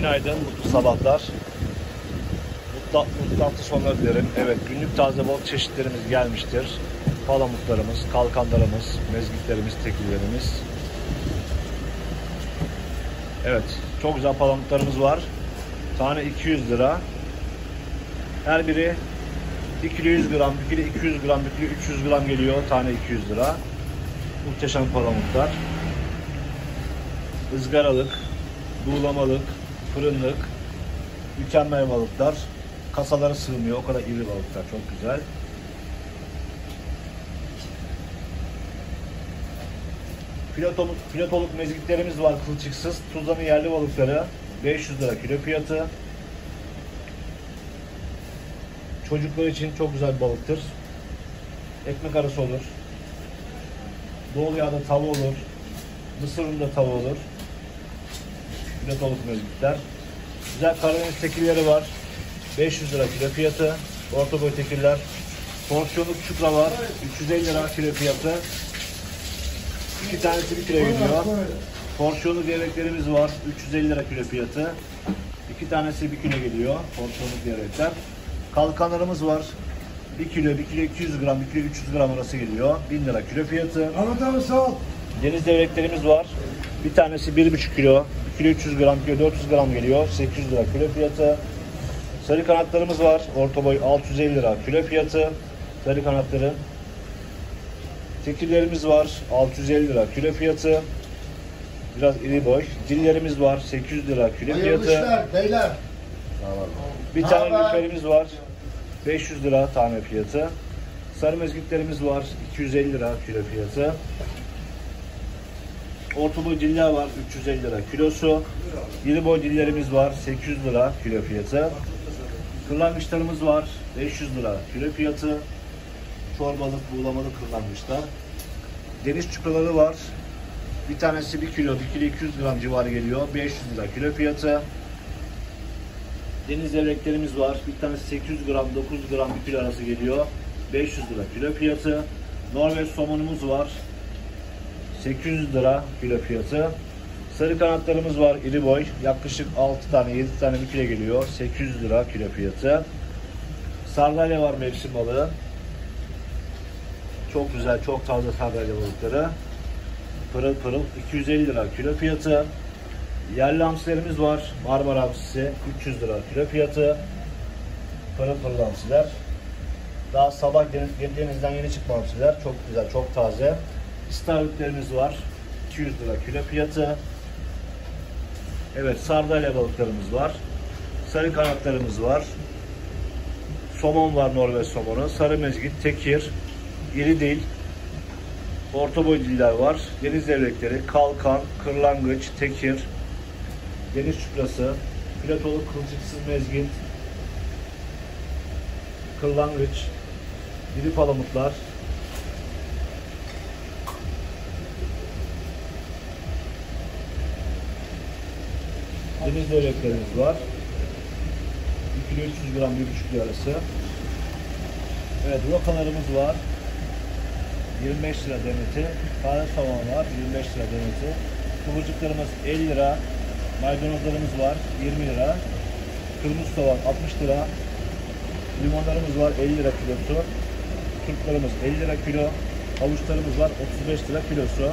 Günaydın, mutlu sabahlar. Mutlu, mutlu hafta sonları dilerim. Evet, günlük taze balık çeşitlerimiz gelmiştir. Palamutlarımız, kalkanlarımız, mezgitlerimiz, tekillerimiz. Evet, çok güzel palamutlarımız var. Tane 200 lira. Her biri 1 kilo 100 gram, 1 kilo 200 gram, 1 kilo 300 gram geliyor. Tane 200 lira. Muhteşem palamutlar. ızgaralık, buğulamalık, fırınlık, mükemmel balıklar. Kasalara sığmıyor. O kadar iri balıklar. Çok güzel. Filotomuz, filotoluk mezgitlerimiz var kılçıksız. Tuzla'nın yerli balıkları 500 lira kilo fiyatı. Çocuklar için çok güzel bir balıktır. Ekmek arası olur. Bol yağda tava olur. Mısır ununda tava olur. Filotoluk mezgitler. Güzel Karadeniz tekilleri var. 500 lira kilo fiyatı. Orta boy tekiller. Porsiyonluk çupra var. 350 lira kilo fiyatı. İki tanesi bir kilo geliyor. Porsiyonluk gevreklerimiz var. 350 lira kilo fiyatı. İki tanesi bir kilo geliyor. Porsiyonluk gevrekler. Kalkanlarımız var. 1 kilo, 1 kilo 200 gram, 1 kilo 300 gram arası geliyor. 1000 lira kilo fiyatı. Abi sağ ol. Deniz devreklerimiz var. Bir tanesi 1,5 kilo, 1 kilo 300 gram, 1 kilo 400 gram geliyor. 800 lira kilo fiyatı. Sarı kanatlarımız var. Orta boy 650 lira kilo fiyatı. Sarı kanatları. Tekillerimiz var. 650 lira kilo fiyatı. Biraz iri boy. Dillerimiz var. 800 lira kilo Hayırlı fiyatı. işler beyler. Bir tane Haber. lüferimiz var. 500 lira tane fiyatı. Sarı mezgitlerimiz var. 250 lira kilo fiyatı. Orta boy diller var. 350 lira kilosu. İri boy dillerimiz var. 800 lira kilo fiyatı. Kırlangıçlarımız var. 500 lira kilo fiyatı. Çorbalık, buğulamalık kırlangıçlar. Deniz çupraları var. Bir tanesi 1 kilo, 1 kilo 200 gram civarı geliyor. 500 lira kilo fiyatı. Deniz devreklerimiz var. Bir tanesi 800 gram, 900 gram bir kilo arası geliyor. 500 lira kilo fiyatı. Norveç somonumuz var. 800 lira kilo fiyatı. Sarı kanatlarımız var iri boy. Yaklaşık 6 tane 7 tane bir kilo geliyor. 800 lira kilo fiyatı. Sardalya var mevsim balığı. Çok güzel, çok taze sardalya balıkları. Pırıl pırıl 250 lira kilo fiyatı. Yerli hamsilerimiz var. Marmara hamsisi 300 lira kilo fiyatı. Pırıl pırıl hamsiler. Daha sabah deniz, denizden yeni çıkma hamsiler. Çok güzel, çok taze. İstavritlerimiz var. 200 lira kilo fiyatı. Evet, sardalya balıklarımız var. Sarı kanatlarımız var. Somon var, Norveç somonu. Sarı mezgit, tekir, iri dil, orta boy diller var. Deniz devrekleri, kalkan, kırlangıç, tekir, deniz çuprası, platoluk kılçıksız mezgit, kırlangıç, diri palamutlar, deniz devreklerimiz var. 1 kilo 300 gram, 1,5 kilo arası. Evet, rokalarımız var. 25 lira demeti. Taze soğan var. 25 lira demeti. Kıvırcıklarımız 50 lira. Maydanozlarımız var. 20 lira. Kırmızı soğan 60 lira. Limonlarımız var. 50 lira kilosu. Turplarımız 50 lira kilo. Havuçlarımız var. 35 lira kilosu.